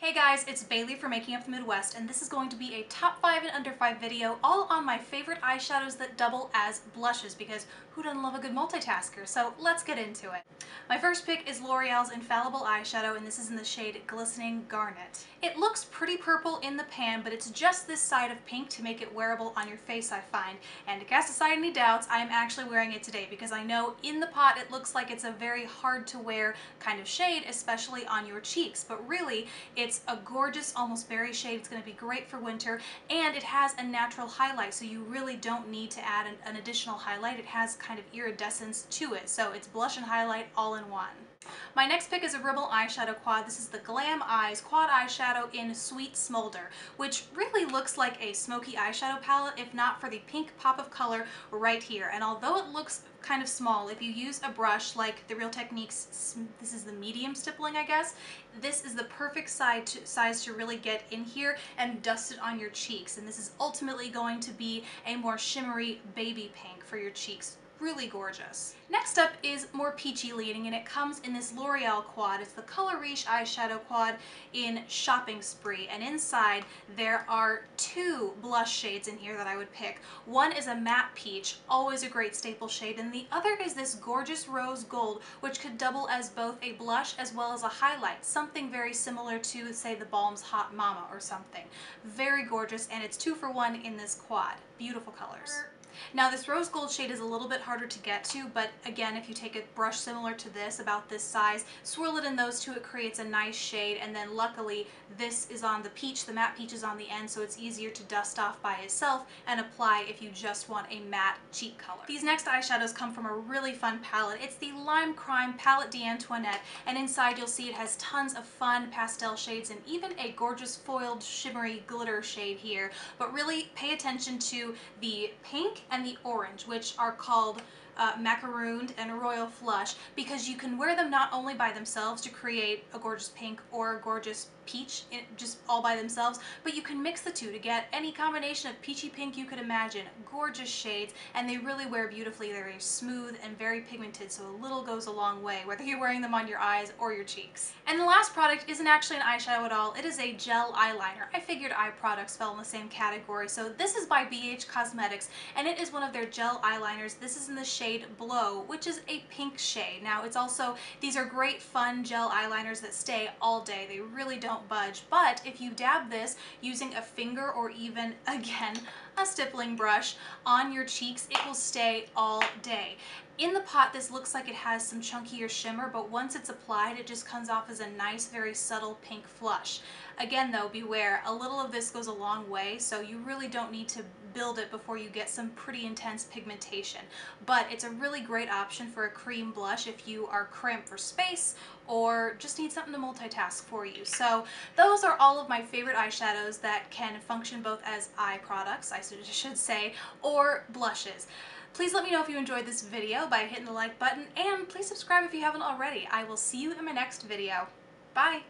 Hey guys, it's Bailey from Making Up the Midwest, and this is going to be a top 5 and under 5 video all on my favorite eyeshadows that double as blushes, because who doesn't love a good multitasker? So let's get into it. My first pick is L'Oreal's Infallible Eyeshadow, and this is in the shade Glistening Garnet. It looks pretty purple in the pan, but it's just this side of pink to make it wearable on your face, I find. And to cast aside any doubts, I am actually wearing it today, because I know in the pot it looks like it's a very hard to wear kind of shade, especially on your cheeks, but really it it's a gorgeous, almost berry shade. It's going to be great for winter, and it has a natural highlight, so you really don't need to add an, an additional highlight. It has kind of iridescence to it, so it's blush and highlight all in one. My next pick is a Rimmel eyeshadow quad. This is the Glam Eyes quad eyeshadow in Sweet Smoulder, which really looks like a smoky eyeshadow palette if not for the pink pop of color right here. And although it looks kind of small, if you use a brush like the Real Techniques, this is the medium stippling I guess, this is the perfect size to, size to really get in here and dust it on your cheeks. And this is ultimately going to be a more shimmery baby pink for your cheeks really gorgeous. Next up is more peachy leaning and it comes in this L'Oreal quad. It's the Color Riche eyeshadow quad in Shopping Spree and inside there are two blush shades in here that I would pick. One is a matte peach, always a great staple shade, and the other is this gorgeous rose gold which could double as both a blush as well as a highlight, something very similar to say the Balm's Hot Mama or something. Very gorgeous and it's two for one in this quad. Beautiful colors. Now this rose gold shade is a little bit harder to get to, but again, if you take a brush similar to this, about this size, swirl it in those two, it creates a nice shade, and then luckily this is on the peach, the matte peach is on the end, so it's easier to dust off by itself and apply if you just want a matte cheek color. These next eyeshadows come from a really fun palette. It's the Lime Crime Palette d'Antoinette, and inside you'll see it has tons of fun pastel shades and even a gorgeous foiled shimmery glitter shade here, but really pay attention to the pink and the orange, which are called uh, macarooned and royal flush because you can wear them not only by themselves to create a gorgeous pink or a gorgeous peach just all by themselves, but you can mix the two to get any combination of peachy pink you could imagine. Gorgeous shades, and they really wear beautifully. They're very smooth and very pigmented, so a little goes a long way, whether you're wearing them on your eyes or your cheeks. And the last product isn't actually an eyeshadow at all. It is a gel eyeliner. I figured eye products fell in the same category, so this is by BH Cosmetics, and it is one of their gel eyeliners. This is in the shade Blow, which is a pink shade. Now, it's also, these are great fun gel eyeliners that stay all day. They really don't don't budge. But if you dab this using a finger or even, again, a stippling brush on your cheeks, it will stay all day. In the pot, this looks like it has some chunkier shimmer, but once it's applied, it just comes off as a nice, very subtle pink flush. Again though, beware, a little of this goes a long way, so you really don't need to build it before you get some pretty intense pigmentation. But it's a really great option for a cream blush if you are cramped for space or just need something to multitask for you. So those are all of my favorite eyeshadows that can function both as eye products, I should say, or blushes. Please let me know if you enjoyed this video by hitting the like button and please subscribe if you haven't already. I will see you in my next video. Bye!